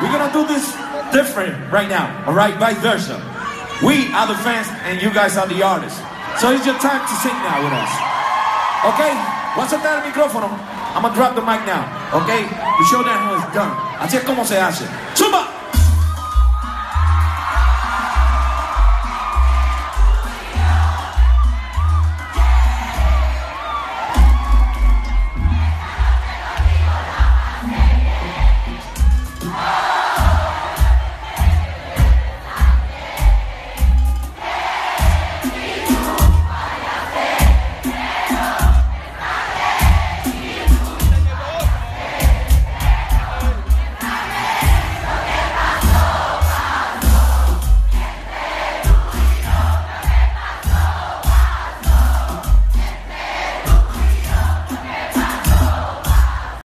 We're gonna do this different right now, alright? Vice versa. We are the fans and you guys are the artists. So it's your time to sing now with us. Okay? What's up, soltar el micrófono. I'm gonna drop the mic now. Okay? To show them how it's done. Así es como se hace. ¡Zumba!